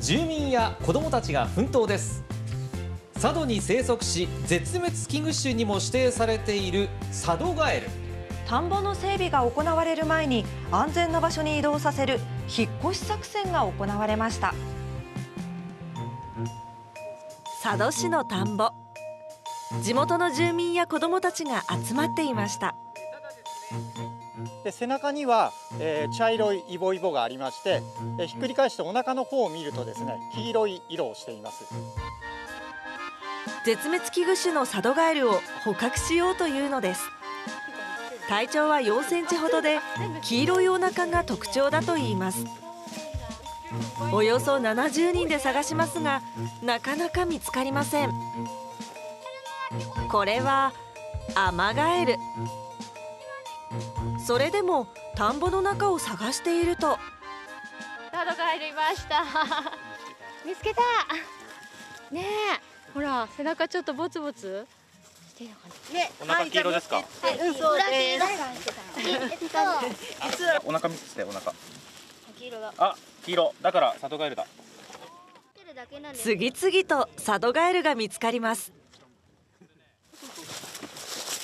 住民や子どもたちが奮闘です。佐渡に生息し絶滅危惧種にも指定されている佐渡ガエル。田んぼの整備が行われる前に安全な場所に移動させる引っ越し作戦が行われました。佐渡市の田んぼ。地元の住民や子どもたちが集まっていました。で背中には、えー、茶色いイボイボがありまして、えー、ひっくり返してお腹の方を見るとですね黄色い色をしています。絶滅危惧種の佐渡ガエルを捕獲しようというのです。体長は4センチほどで黄色いお腹が特徴だといいます。およそ70人で探しますがなかなか見つかりません。これはアマガエル。それでも田んぼの中を探していると。タドガエルいました。見つけた。ねえ。ほら背中ちょっとボツボツしてるかなね。お腹黄色ですか、うんそうです。お腹見せてお腹。黄色だ。あ黄色。だから里ガエルだ次々と佐渡ガエルが見つかります。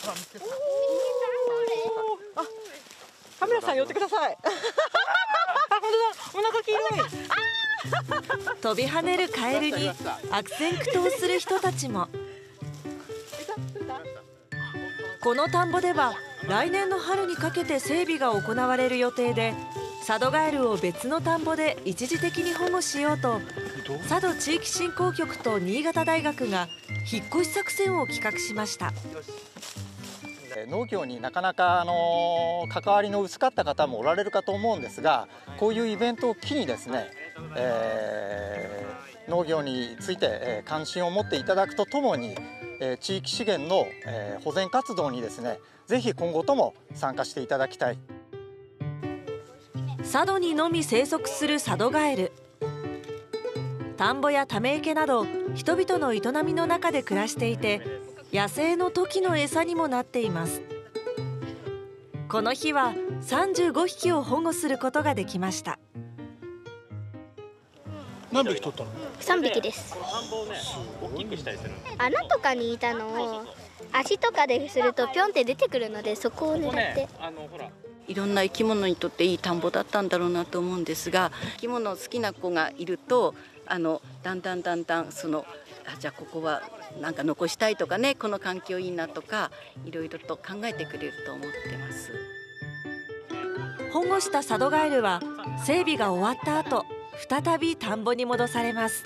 カさん寄ってください。本当だ、お腹黄色い。飛び跳ねるカエルに悪戦苦闘する人たちも。この田んぼでは来年の春にかけて整備が行われる予定で佐渡ガエルを別の田んぼで一時的に保護しようと佐渡地域振興局と新潟大学が引っ越し作戦を企画しました。農業になかなかあの関わりの薄かった方もおられるかと思うんですがこういうイベントを機にですね、えー、農業について関心を持っていただくとともに地域資源の保全活動にですねぜひ今後とも参加していただきたい。佐渡にのみ生息する佐渡ガエル。田んぼやため池など人々の営みの中で暮らしていて野生のトキの餌にもなっています。この日は35匹を保護することができました。何匹取ったの？3匹です。穴とかにいたのを足とかでするとぴょんって出てくるのでそこを狙って。いろんな生き物にとっていい田んぼだったんだろうなと思うんですが生き物好きな子がいるとあのだんだんだんだんそのあじゃあここはなんか残したいとかねこの環境いいなとかいろいろと考えてくれると思ってます。保護した佐渡ガエルは整備が終わった後再び田んぼに戻されます。